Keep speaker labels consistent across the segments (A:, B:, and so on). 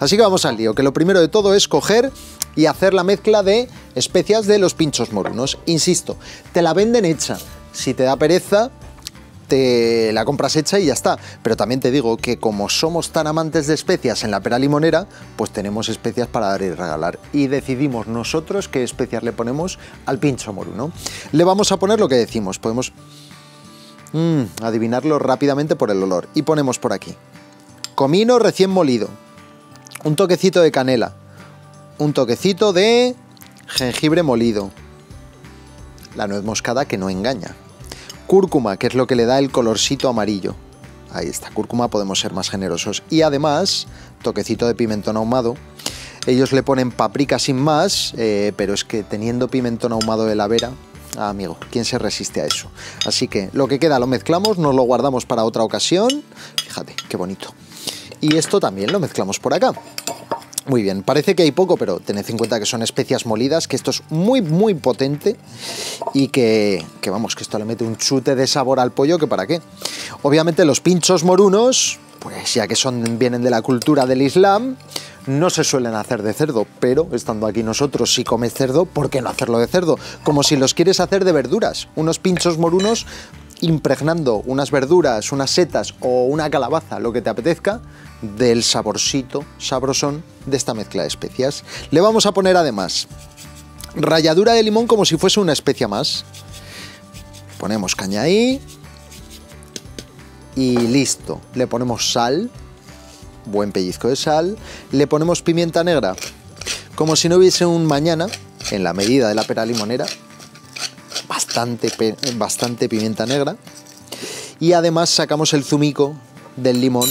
A: Así que vamos al lío, que lo primero de todo es coger y hacer la mezcla de especias de los pinchos morunos. Insisto, te la venden hecha. Si te da pereza, te la compras hecha y ya está. Pero también te digo que como somos tan amantes de especias en la pera limonera, pues tenemos especias para dar y regalar. Y decidimos nosotros qué especias le ponemos al pincho moruno. Le vamos a poner lo que decimos. Podemos mm, adivinarlo rápidamente por el olor. Y ponemos por aquí. Comino recién molido. Un toquecito de canela. Un toquecito de jengibre molido. La nuez moscada que no engaña Cúrcuma, que es lo que le da el colorcito amarillo. Ahí está, cúrcuma podemos ser más generosos. Y además, toquecito de pimentón ahumado. Ellos le ponen paprika sin más, eh, pero es que teniendo pimentón ahumado de la vera, ah, amigo, ¿quién se resiste a eso? Así que lo que queda lo mezclamos, nos lo guardamos para otra ocasión. Fíjate, qué bonito. Y esto también lo mezclamos por acá. Muy bien, parece que hay poco, pero tened en cuenta que son especias molidas, que esto es muy, muy potente y que, que, vamos, que esto le mete un chute de sabor al pollo, que para qué. Obviamente los pinchos morunos, pues ya que son, vienen de la cultura del Islam, no se suelen hacer de cerdo, pero estando aquí nosotros, si comes cerdo, ¿por qué no hacerlo de cerdo? Como si los quieres hacer de verduras. Unos pinchos morunos impregnando unas verduras, unas setas o una calabaza, lo que te apetezca, del saborcito sabrosón de esta mezcla de especias. Le vamos a poner además ralladura de limón como si fuese una especia más. Ponemos caña ahí. Y listo. Le ponemos sal. Buen pellizco de sal. Le ponemos pimienta negra. Como si no hubiese un mañana, en la medida de la pera limonera. Bastante, pimienta negra. Y además sacamos el zumico del limón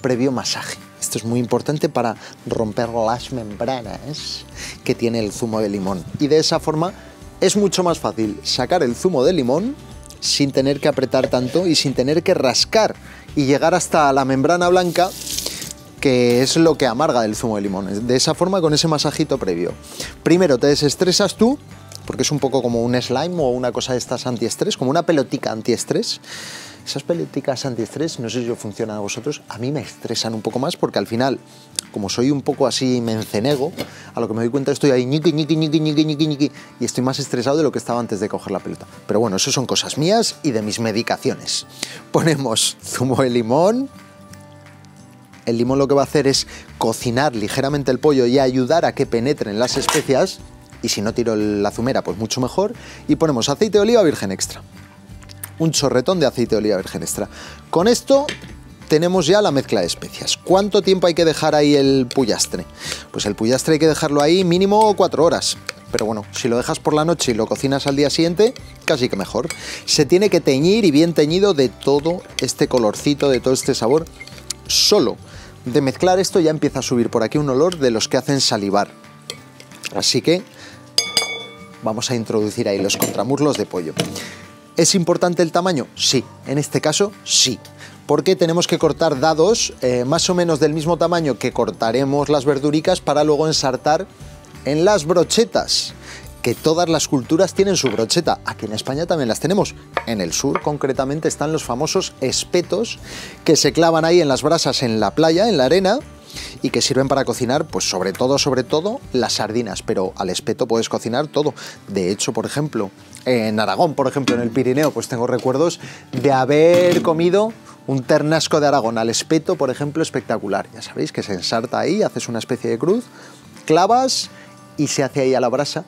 A: previo masaje. Esto es muy importante para romper las membranas que tiene el zumo de limón. Y de esa forma es mucho más fácil sacar el zumo de limón sin tener que apretar tanto y sin tener que rascar y llegar hasta la membrana blanca que es lo que amarga del zumo de limón. De esa forma, con ese masajito previo. Primero te desestresas tú, porque es un poco como un slime o una cosa de estas antiestrés, como una pelotica antiestrés esas pelotitas antiestrés, no sé si funcionan a vosotros, a mí me estresan un poco más porque al final, como soy un poco así mencenego, a lo que me doy cuenta estoy ahí ñiqui, ñiqui, ñiqui, ñiqui, ñiqui, ñiqui, y estoy más estresado de lo que estaba antes de coger la pelota. Pero bueno, eso son cosas mías y de mis medicaciones. Ponemos zumo de limón, el limón lo que va a hacer es cocinar ligeramente el pollo y ayudar a que penetren las especias. Y si no tiro la zumera, pues mucho mejor. Y ponemos aceite de oliva virgen extra un chorretón de aceite de oliva virgen extra. Con esto tenemos ya la mezcla de especias. ¿Cuánto tiempo hay que dejar ahí el pullastre? Pues el pullastre hay que dejarlo ahí mínimo cuatro horas. Pero bueno, si lo dejas por la noche y lo cocinas al día siguiente, casi que mejor. Se tiene que teñir y bien teñido de todo este colorcito, de todo este sabor. Solo de mezclar esto ya empieza a subir por aquí un olor de los que hacen salivar. Así que vamos a introducir ahí los contramuslos de pollo. ¿Es importante el tamaño? Sí, en este caso sí. Porque tenemos que cortar dados eh, más o menos del mismo tamaño que cortaremos las verduricas para luego ensartar en las brochetas que todas las culturas tienen su brocheta. Aquí en España también las tenemos. En el sur, concretamente, están los famosos espetos que se clavan ahí en las brasas en la playa, en la arena, y que sirven para cocinar, pues sobre todo, sobre todo, las sardinas, pero al espeto puedes cocinar todo. De hecho, por ejemplo, en Aragón, por ejemplo, en el Pirineo, pues tengo recuerdos de haber comido un ternasco de Aragón al espeto, por ejemplo, espectacular. Ya sabéis que se ensarta ahí, haces una especie de cruz, clavas y se hace ahí a la brasa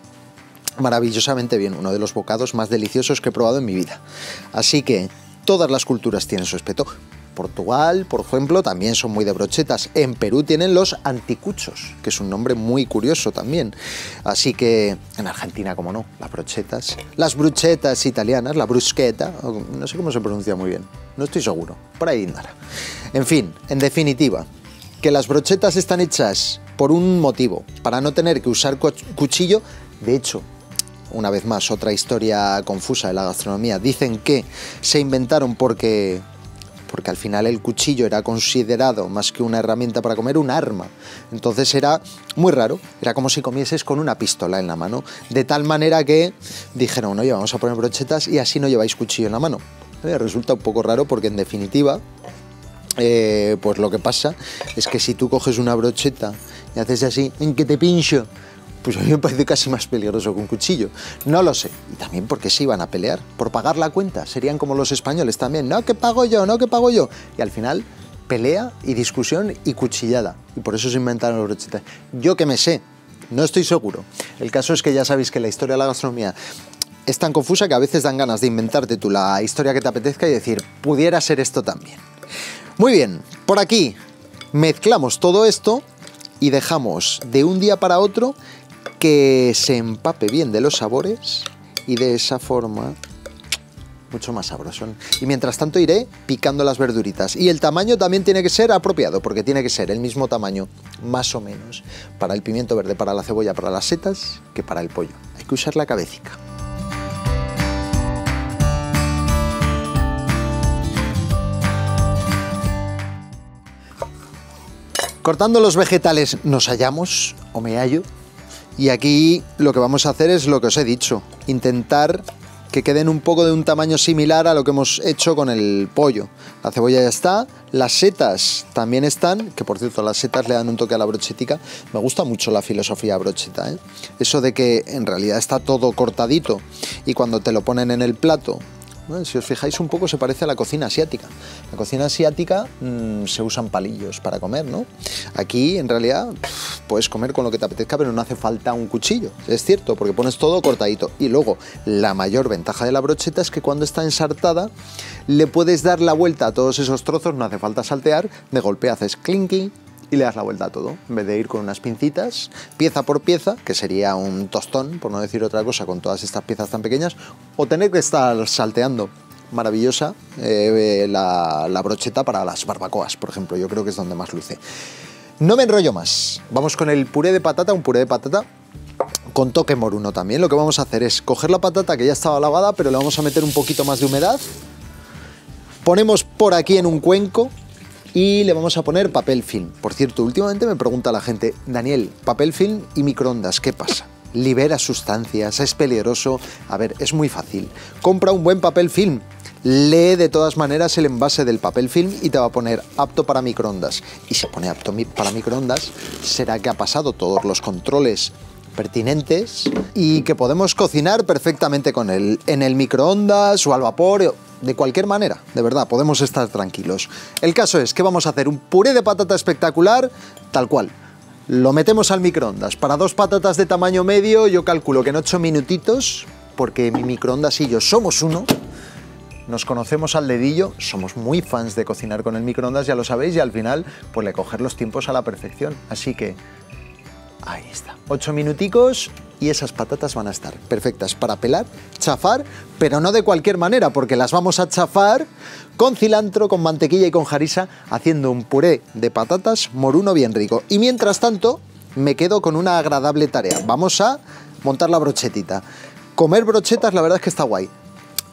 A: maravillosamente bien, uno de los bocados más deliciosos que he probado en mi vida. Así que todas las culturas tienen su espeto. Portugal, por ejemplo, también son muy de brochetas. En Perú tienen los anticuchos, que es un nombre muy curioso también. Así que en Argentina, como no, las brochetas. Las bruchetas italianas, la bruschetta, no sé cómo se pronuncia muy bien, no estoy seguro, por ahí andará. En fin, en definitiva, que las brochetas están hechas por un motivo, para no tener que usar cuchillo. De hecho, una vez más, otra historia confusa de la gastronomía. Dicen que se inventaron porque porque al final el cuchillo era considerado más que una herramienta para comer, un arma. Entonces era muy raro, era como si comieses con una pistola en la mano, de tal manera que dijeron, oye, vamos a poner brochetas y así no lleváis cuchillo en la mano. resulta un poco raro porque en definitiva eh, pues lo que pasa es que si tú coges una brocheta y haces así, en que te pincho, pues a mí me parece casi más peligroso que un cuchillo. No lo sé. Y también porque se iban a pelear por pagar la cuenta. Serían como los españoles también. No, que pago yo, no, que pago yo. Y al final, pelea y discusión y cuchillada. Y por eso se inventaron las brochetas. Yo que me sé, no estoy seguro. El caso es que ya sabéis que la historia de la gastronomía es tan confusa que a veces dan ganas de inventarte tú la historia que te apetezca y decir, pudiera ser esto también. Muy bien, por aquí mezclamos todo esto y dejamos de un día para otro que se empape bien de los sabores y de esa forma mucho más sabroso. Y mientras tanto iré picando las verduritas. Y el tamaño también tiene que ser apropiado, porque tiene que ser el mismo tamaño, más o menos, para el pimiento verde, para la cebolla, para las setas, que para el pollo. Hay que usar la cabecita. Cortando los vegetales nos hallamos, o me hallo, y aquí lo que vamos a hacer es lo que os he dicho, intentar que queden un poco de un tamaño similar a lo que hemos hecho con el pollo. La cebolla ya está, las setas también están, que por cierto las setas le dan un toque a la brochetica. Me gusta mucho la filosofía brocheta, ¿eh? eso de que en realidad está todo cortadito y cuando te lo ponen en el plato si os fijáis un poco se parece a la cocina asiática. La cocina asiática mm, se usan palillos para comer, ¿no? Aquí en realidad puedes comer con lo que te apetezca, pero no hace falta un cuchillo. Es cierto, porque pones todo cortadito. Y luego, la mayor ventaja de la brocheta es que cuando está ensartada, le puedes dar la vuelta a todos esos trozos, no hace falta saltear, de golpe haces clinky, y le das la vuelta a todo. En vez de ir con unas pincitas, pieza por pieza, que sería un tostón, por no decir otra cosa, con todas estas piezas tan pequeñas, o tener que estar salteando. Maravillosa eh, la, la brocheta para las barbacoas, por ejemplo. Yo creo que es donde más luce. No me enrollo más. Vamos con el puré de patata, un puré de patata con toque moruno también. Lo que vamos a hacer es coger la patata que ya estaba lavada, pero le vamos a meter un poquito más de humedad. Ponemos por aquí en un cuenco y le vamos a poner papel film. Por cierto, últimamente me pregunta la gente, Daniel, papel film y microondas, ¿qué pasa? Libera sustancias, es peligroso. A ver, es muy fácil. Compra un buen papel film. Lee de todas maneras el envase del papel film y te va a poner apto para microondas. Y si pone apto para microondas, será que ha pasado todos los controles pertinentes y que podemos cocinar perfectamente con él en el microondas o al vapor de cualquier manera, de verdad, podemos estar tranquilos. El caso es que vamos a hacer un puré de patata espectacular, tal cual. Lo metemos al microondas. Para dos patatas de tamaño medio, yo calculo que en ocho minutitos, porque mi microondas y yo somos uno, nos conocemos al dedillo, somos muy fans de cocinar con el microondas, ya lo sabéis, y al final, pues le coger los tiempos a la perfección. Así que, ahí está. Ocho minuticos y esas patatas van a estar perfectas para pelar, chafar, pero no de cualquier manera, porque las vamos a chafar con cilantro, con mantequilla y con jarisa, haciendo un puré de patatas moruno bien rico. Y mientras tanto, me quedo con una agradable tarea. Vamos a montar la brochetita. Comer brochetas, la verdad es que está guay.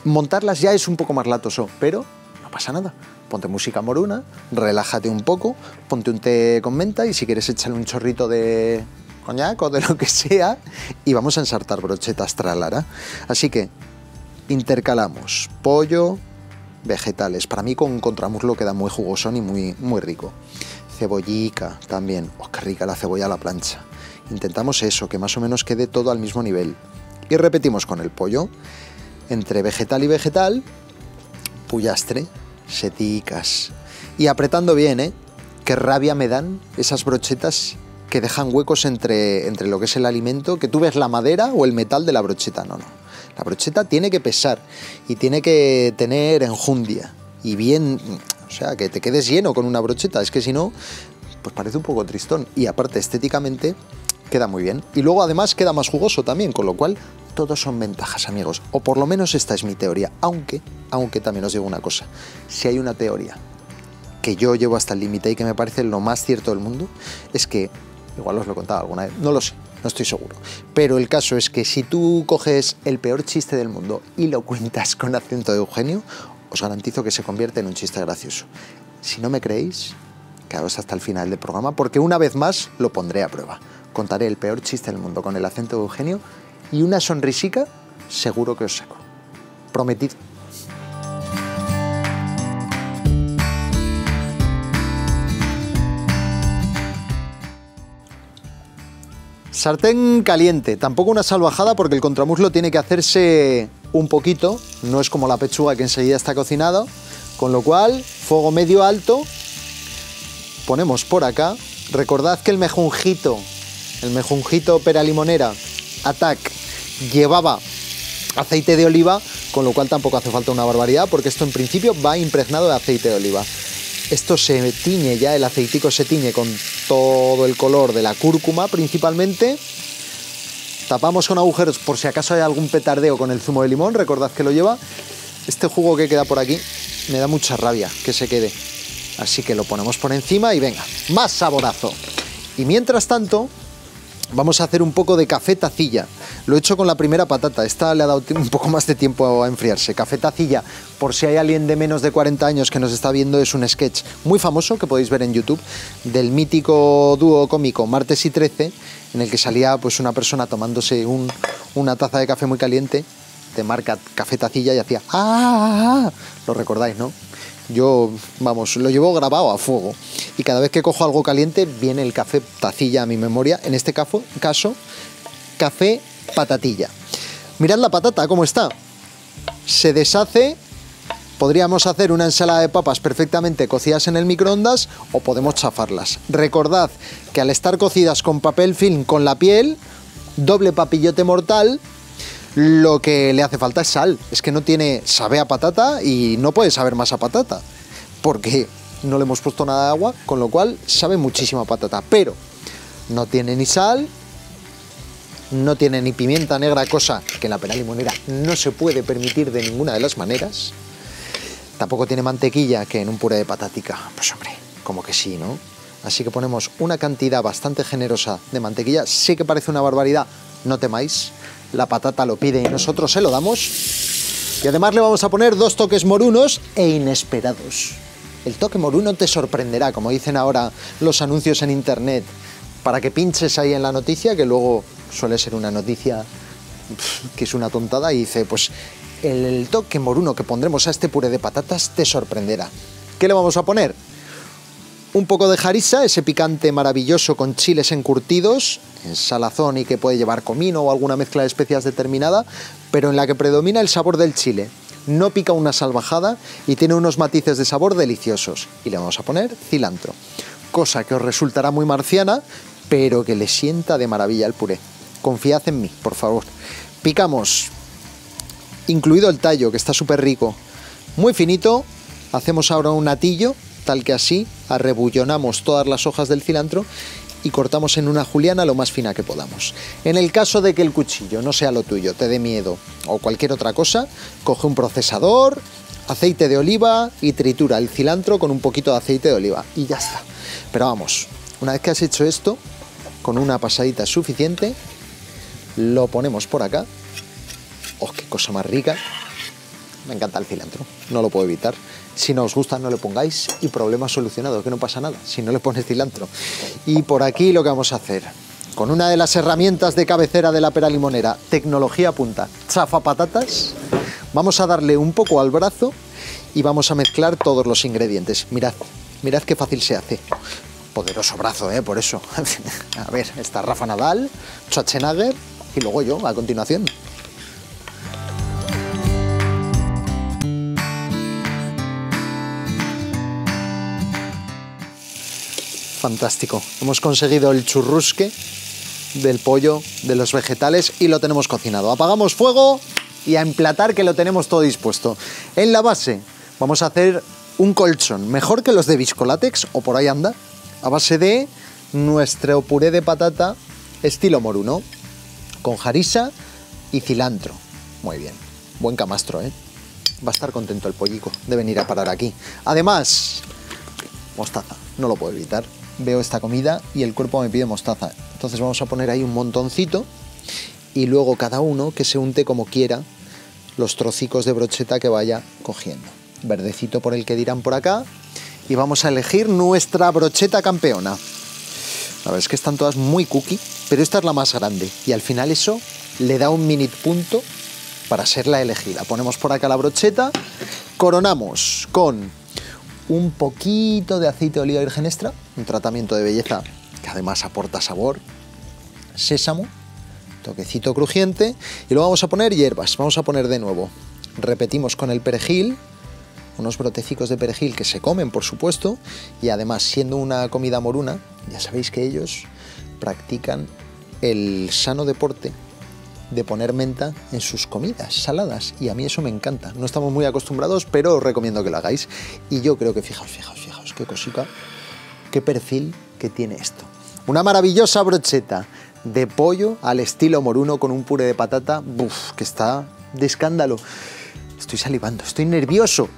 A: Montarlas ya es un poco más latoso, pero no pasa nada. Ponte música moruna, relájate un poco, ponte un té con menta y si quieres echarle un chorrito de coñac o de lo que sea y vamos a ensartar brochetas tralara. Así que intercalamos pollo, vegetales. Para mí con contramuslo queda muy jugosón y muy, muy rico. Cebollica también. ¡Oh, qué rica la cebolla a la plancha! Intentamos eso, que más o menos quede todo al mismo nivel. Y repetimos con el pollo. Entre vegetal y vegetal, pullastre, seticas. Y apretando bien, ¿eh? Qué rabia me dan esas brochetas que dejan huecos entre, entre lo que es el alimento, que tú ves la madera o el metal de la brocheta. No, no. La brocheta tiene que pesar y tiene que tener enjundia y bien, o sea, que te quedes lleno con una brocheta. Es que si no, pues parece un poco tristón. Y aparte, estéticamente, queda muy bien. Y luego además queda más jugoso también, con lo cual todos son ventajas, amigos. O por lo menos esta es mi teoría. Aunque, aunque también os digo una cosa. Si hay una teoría que yo llevo hasta el límite y que me parece lo más cierto del mundo, es que Igual os lo he contado alguna vez, no lo sé, no estoy seguro. Pero el caso es que si tú coges el peor chiste del mundo y lo cuentas con acento de Eugenio, os garantizo que se convierte en un chiste gracioso. Si no me creéis, quedaos hasta el final del programa porque una vez más lo pondré a prueba. Contaré el peor chiste del mundo con el acento de Eugenio y una sonrisica, seguro que os saco. Prometido. Sartén caliente, tampoco una salvajada porque el contramuslo tiene que hacerse un poquito, no es como la pechuga que enseguida está cocinado, con lo cual fuego medio alto, ponemos por acá, recordad que el mejunjito, el mejunjito pera limonera, atac, llevaba aceite de oliva, con lo cual tampoco hace falta una barbaridad porque esto en principio va impregnado de aceite de oliva. Esto se tiñe ya, el aceitico se tiñe con todo el color de la cúrcuma principalmente. Tapamos con agujeros por si acaso hay algún petardeo con el zumo de limón, recordad que lo lleva. Este jugo que queda por aquí me da mucha rabia que se quede. Así que lo ponemos por encima y venga, más saborazo. Y mientras tanto, vamos a hacer un poco de café tacilla. Lo he hecho con la primera patata, esta le ha dado un poco más de tiempo a enfriarse. Café tacilla, por si hay alguien de menos de 40 años que nos está viendo, es un sketch muy famoso que podéis ver en YouTube del mítico dúo cómico Martes y 13, en el que salía pues una persona tomándose una taza de café muy caliente de marca Café Tacilla y hacía ¡Ah! Lo recordáis, ¿no? Yo, vamos, lo llevo grabado a fuego. Y cada vez que cojo algo caliente, viene el café tacilla a mi memoria. En este caso, caso café patatilla. Mirad la patata, cómo está. Se deshace. Podríamos hacer una ensalada de papas perfectamente cocidas en el microondas o podemos chafarlas. Recordad que al estar cocidas con papel film con la piel, doble papillote mortal, lo que le hace falta es sal. Es que no tiene, sabe a patata y no puede saber más a patata. Porque no le hemos puesto nada de agua, con lo cual sabe muchísimo a patata. Pero no tiene ni sal, no tiene ni pimienta negra, cosa que en la pera limonera no se puede permitir de ninguna de las maneras. Tampoco tiene mantequilla, que en un puré de patatica, pues hombre, como que sí, ¿no? Así que ponemos una cantidad bastante generosa de mantequilla. Sé que parece una barbaridad, no temáis. La patata lo pide y nosotros se lo damos. Y además le vamos a poner dos toques morunos e inesperados. El toque moruno te sorprenderá, como dicen ahora los anuncios en internet, para que pinches ahí en la noticia, que luego suele ser una noticia que es una tontada, y dice, pues el toque moruno que pondremos a este puré de patatas te sorprenderá. ¿Qué le vamos a poner? Un poco de harissa, ese picante maravilloso con chiles encurtidos, en salazón y que puede llevar comino o alguna mezcla de especias determinada, pero en la que predomina el sabor del chile. No pica una salvajada y tiene unos matices de sabor deliciosos. Y le vamos a poner cilantro, cosa que os resultará muy marciana, pero que le sienta de maravilla el puré. Confiad en mí, por favor. Picamos, incluido el tallo, que está súper rico. Muy finito, hacemos ahora un atillo, tal que así, arrebullonamos todas las hojas del cilantro y cortamos en una juliana lo más fina que podamos. En el caso de que el cuchillo no sea lo tuyo, te dé miedo o cualquier otra cosa, coge un procesador, aceite de oliva y tritura el cilantro con un poquito de aceite de oliva y ya está. Pero vamos, una vez que has hecho esto, con una pasadita suficiente, lo ponemos por acá. ¡Oh, qué cosa más rica! Me encanta el cilantro, no lo puedo evitar. Si no os gusta, no le pongáis y problema solucionado, que no pasa nada si no le pones cilantro. Y por aquí lo que vamos a hacer, con una de las herramientas de cabecera de la pera limonera, tecnología punta, chafa patatas, vamos a darle un poco al brazo y vamos a mezclar todos los ingredientes. Mirad, mirad qué fácil se hace. Poderoso brazo, ¿eh? Por eso. a ver, está Rafa Nadal, Schwarzenegger y luego yo a continuación. Fantástico. Hemos conseguido el churrusque del pollo, de los vegetales y lo tenemos cocinado. Apagamos fuego y a emplatar que lo tenemos todo dispuesto. En la base vamos a hacer un colchón, mejor que los de Viscolatex o por ahí anda, a base de nuestro puré de patata estilo moruno, con jarisa y cilantro. Muy bien, buen camastro, ¿eh? Va a estar contento el pollico de venir a parar aquí. Además, mostaza, no lo puedo evitar veo esta comida y el cuerpo me pide mostaza. Entonces vamos a poner ahí un montoncito y luego cada uno que se unte como quiera los trocicos de brocheta que vaya cogiendo. Verdecito por el que dirán por acá y vamos a elegir nuestra brocheta campeona. La verdad es que están todas muy cookie, pero esta es la más grande y al final eso le da un mini punto para ser la elegida. Ponemos por acá la brocheta, coronamos con un poquito de aceite de oliva virgen extra, un tratamiento de belleza que además aporta sabor. sésamo, toquecito crujiente, y luego vamos a poner hierbas. Vamos a poner de nuevo, repetimos con el perejil, unos brotecicos de perejil que se comen, por supuesto, y además, siendo una comida moruna, ya sabéis que ellos practican el sano deporte de poner menta en sus comidas saladas y a mí eso me encanta. No estamos muy acostumbrados, pero os recomiendo que lo hagáis. Y yo creo que fijaos, fijaos, fijaos, qué cosica, qué perfil que tiene esto. Una maravillosa brocheta de pollo al estilo moruno con un puré de patata, ¡buf! que está de escándalo. Estoy salivando, estoy nervioso.